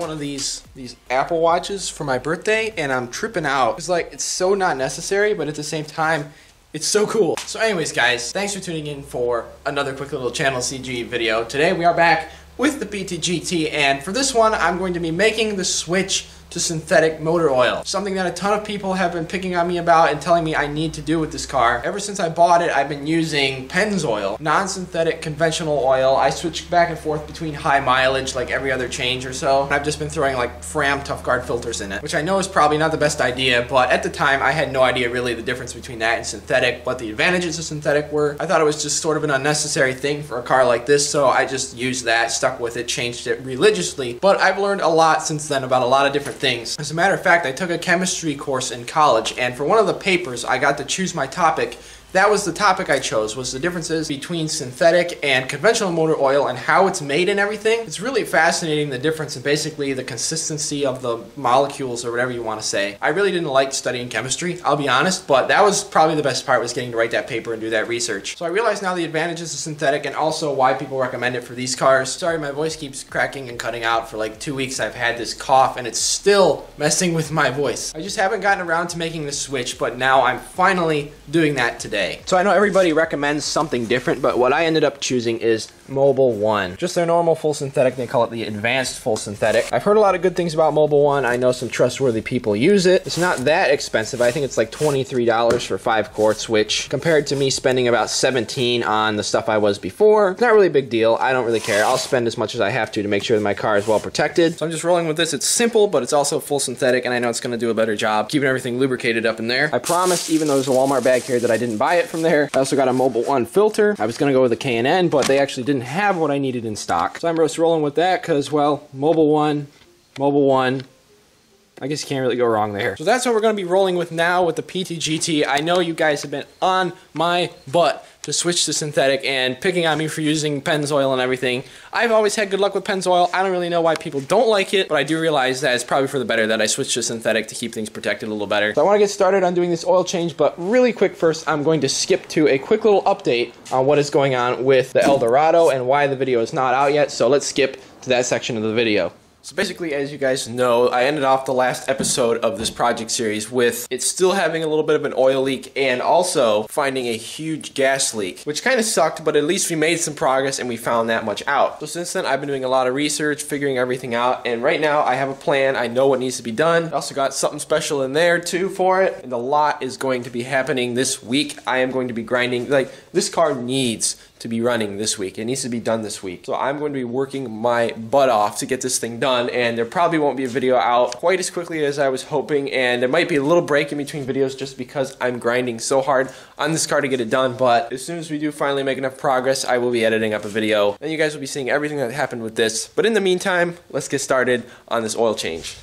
one of these these Apple Watches for my birthday, and I'm tripping out. It's like it's so not necessary, but at the same time, it's so cool. So anyways, guys, thanks for tuning in for another quick little channel CGE video. Today we are back with the PT-GT, and for this one, I'm going to be making the switch to synthetic motor oil. Something that a ton of people have been picking on me about and telling me I need to do with this car. Ever since I bought it, I've been using Pennzoil, non-synthetic conventional oil. I switch back and forth between high mileage like every other change or so. I've just been throwing like Fram Tough Guard filters in it, which I know is probably not the best idea, but at the time I had no idea really the difference between that and synthetic, what the advantages of synthetic were. I thought it was just sort of an unnecessary thing for a car like this, so I just used that, stuck with it, changed it religiously. But I've learned a lot since then about a lot of different things. As a matter of fact, I took a chemistry course in college, and for one of the papers, I got to choose my topic that was the topic I chose was the differences between synthetic and conventional motor oil and how it's made and everything. It's really fascinating the difference in basically the consistency of the molecules or whatever you want to say. I really didn't like studying chemistry, I'll be honest, but that was probably the best part was getting to write that paper and do that research. So I realize now the advantages of synthetic and also why people recommend it for these cars. Sorry, my voice keeps cracking and cutting out for like two weeks. I've had this cough and it's still messing with my voice. I just haven't gotten around to making the switch, but now I'm finally doing that today today. So I know everybody recommends something different, but what I ended up choosing is Mobil One. Just their normal full synthetic, they call it the advanced full synthetic. I've heard a lot of good things about Mobil One. I know some trustworthy people use it. It's not that expensive. I think it's like $23 for five quarts, which compared to me spending about 17 on the stuff I was before, it's not really a big deal. I don't really care. I'll spend as much as I have to to make sure that my car is well protected. So I'm just rolling with this. It's simple, but it's also full synthetic, and I know it's gonna do a better job keeping everything lubricated up in there. I promised, even though there's a Walmart bag here, that I didn't buy buy it from there. I also got a Mobil One filter. I was gonna go with a K&N, but they actually didn't have what I needed in stock. So I'm just rolling with that because, well, Mobil One, Mobil One, I guess you can't really go wrong there. So that's what we're going to be rolling with now with the PT-GT. I know you guys have been on my butt to switch to synthetic and picking on me for using Pennzoil and everything. I've always had good luck with Pennzoil. I don't really know why people don't like it, but I do realize that it's probably for the better that I switched to synthetic to keep things protected a little better. So I want to get started on doing this oil change, but really quick first, I'm going to skip to a quick little update on what is going on with the Eldorado and why the video is not out yet. So let's skip to that section of the video. So basically, as you guys know, I ended off the last episode of this project series with it still having a little bit of an oil leak and also finding a huge gas leak, which kind of sucked, but at least we made some progress and we found that much out. So since then, I've been doing a lot of research, figuring everything out, and right now I have a plan. I know what needs to be done. I also got something special in there too for it, and a lot is going to be happening this week. I am going to be grinding, like, this car needs to be running this week. It needs to be done this week. So I'm going to be working my butt off to get this thing done and there probably won't be a video out quite as quickly as I was hoping and there might be a little break in between videos just because I'm grinding so hard on this car to get it done but as soon as we do finally make enough progress I will be editing up a video and you guys will be seeing everything that happened with this. But in the meantime, let's get started on this oil change.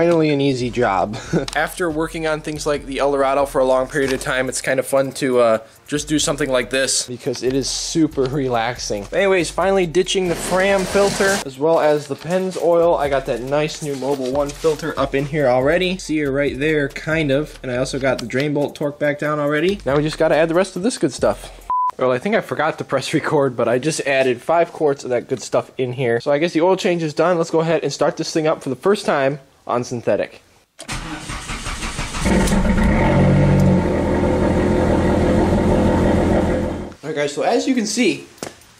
Finally, an easy job. After working on things like the Eldorado for a long period of time, it's kind of fun to uh, just do something like this because it is super relaxing. Anyways, finally ditching the Fram filter as well as the Pennzoil. I got that nice new Mobil One filter up in here already. See her right there, kind of. And I also got the drain bolt torque back down already. Now we just got to add the rest of this good stuff. Well, I think I forgot to press record, but I just added five quarts of that good stuff in here. So I guess the oil change is done. Let's go ahead and start this thing up for the first time on synthetic. Alright guys, so as you can see,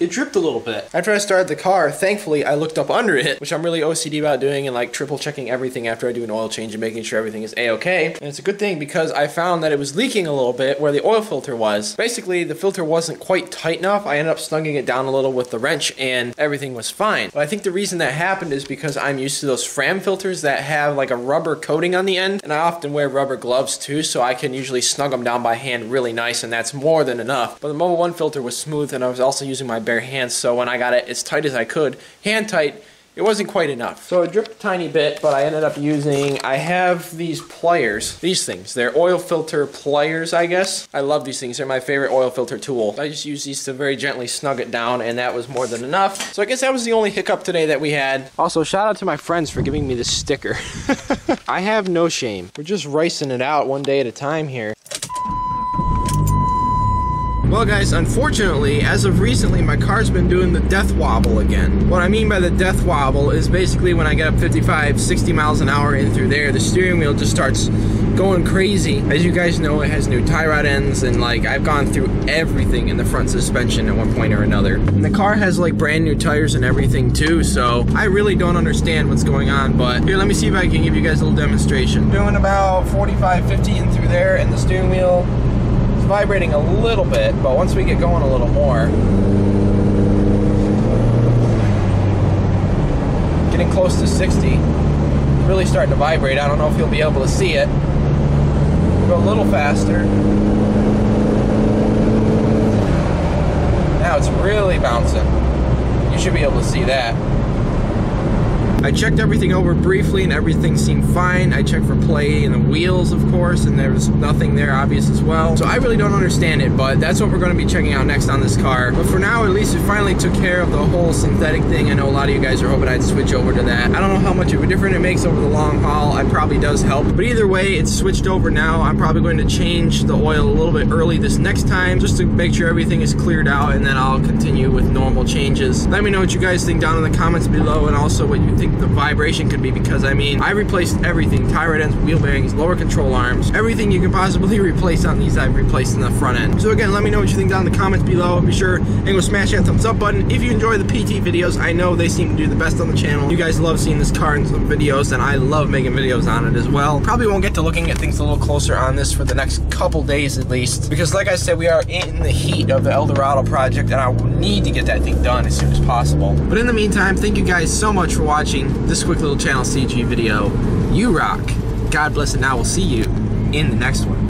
it dripped a little bit. After I started the car, thankfully I looked up under it, which I'm really OCD about doing and like triple checking everything after I do an oil change and making sure everything is a-okay. And it's a good thing because I found that it was leaking a little bit where the oil filter was. Basically, the filter wasn't quite tight enough. I ended up snugging it down a little with the wrench and everything was fine. But I think the reason that happened is because I'm used to those Fram filters that have like a rubber coating on the end. And I often wear rubber gloves too, so I can usually snug them down by hand really nice and that's more than enough. But the Mobil 1 filter was smooth and I was also using my bare hands, so when I got it as tight as I could, hand tight, it wasn't quite enough. So it dripped a tiny bit, but I ended up using, I have these pliers, these things. They're oil filter pliers, I guess. I love these things. They're my favorite oil filter tool. I just use these to very gently snug it down, and that was more than enough. So I guess that was the only hiccup today that we had. Also, shout out to my friends for giving me this sticker. I have no shame. We're just ricing it out one day at a time here. Well guys, unfortunately, as of recently, my car's been doing the death wobble again. What I mean by the death wobble is basically when I get up 55, 60 miles an hour in through there, the steering wheel just starts going crazy. As you guys know, it has new tie rod ends and like I've gone through everything in the front suspension at one point or another. And the car has like brand new tires and everything too, so I really don't understand what's going on, but here, let me see if I can give you guys a little demonstration. Doing about 45, 50 in through there and the steering wheel vibrating a little bit, but once we get going a little more, getting close to 60, really starting to vibrate. I don't know if you'll be able to see it. Go a little faster. Now it's really bouncing. You should be able to see that. I checked everything over briefly and everything seemed fine. I checked for play in the wheels, of course, and there was nothing there obvious as well. So I really don't understand it, but that's what we're going to be checking out next on this car. But for now, at least it finally took care of the whole synthetic thing. I know a lot of you guys are hoping I'd switch over to that. I don't know how much of a difference it makes over the long haul. It probably does help. But either way, it's switched over now. I'm probably going to change the oil a little bit early this next time just to make sure everything is cleared out and then I'll continue with normal changes. Let me know what you guys think down in the comments below and also what you think the vibration could be because I mean, I replaced everything, tie rod ends, wheel bearings, lower control arms, everything you can possibly replace on these I've replaced in the front end. So again, let me know what you think down in the comments below. Be sure and go smash that thumbs up button. If you enjoy the PT videos, I know they seem to do the best on the channel. You guys love seeing this car in some videos and I love making videos on it as well. Probably won't get to looking at things a little closer on this for the next couple days at least because like I said, we are in the heat of the Eldorado project and I need to get that thing done as soon as possible. But in the meantime, thank you guys so much for watching watching this quick little channel CGE video. You rock. God bless and I will see you in the next one.